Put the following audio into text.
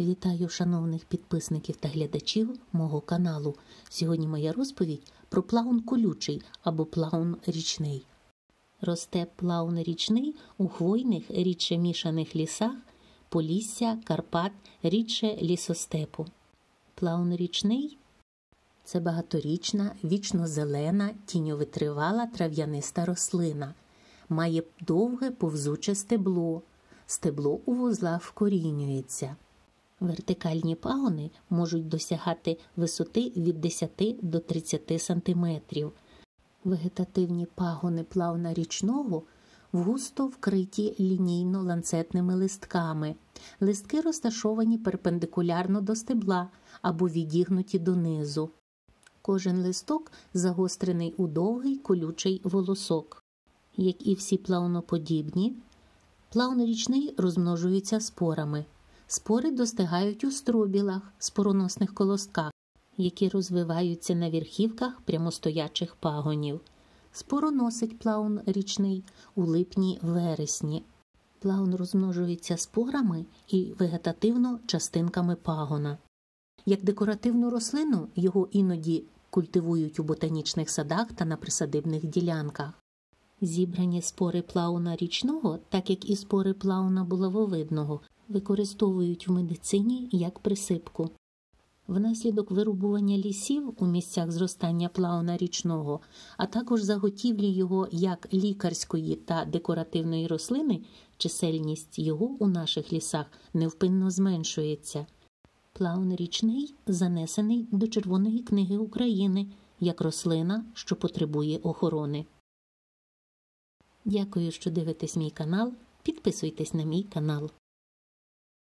Вітаю шановних підписників та глядачів мого каналу. Сьогодні моя розповідь про плаун колючий або плаун річний. Росте плаун річний у хвойних рідше мішаних лісах Полісся, Карпат, рідше лісостепу. Плаун річний це багаторічна, вічно-зелена, тіньовитривала трав'яниста рослина. Має довге повзуче стебло. Стебло у вузлах вкорінюється. Вертикальні пагони можуть досягати висоти від 10 до 30 см. Вегетативні пагони плавна річного густо вкриті лінійно-ланцетними листками. Листки розташовані перпендикулярно до стебла або відігнуті донизу. Кожен листок загострений у довгий колючий волосок. Як і всі плавноподібні, плавнорічний розмножується спорами. Спори достигають у стробілах, спороносних колостках, які розвиваються на верхівках прямостоячих пагонів. Спороносить плаун річний у липні-вересні. Плаун розмножується спорами і вегетативно частинками пагона. Як декоративну рослину його іноді культивують у ботанічних садах та на присадибних ділянках. Зібрані спори плауна річного, так як і спори плауна булавовидного, використовують в медицині як присипку. Внаслідок вирубування лісів у місцях зростання плауна річного, а також заготівлі його як лікарської та декоративної рослини, чисельність його у наших лісах невпинно зменшується. Плаун річний занесений до Червоної книги України як рослина, що потребує охорони. Дякую, що дивитесь мій канал. Підписуйтесь на мій канал.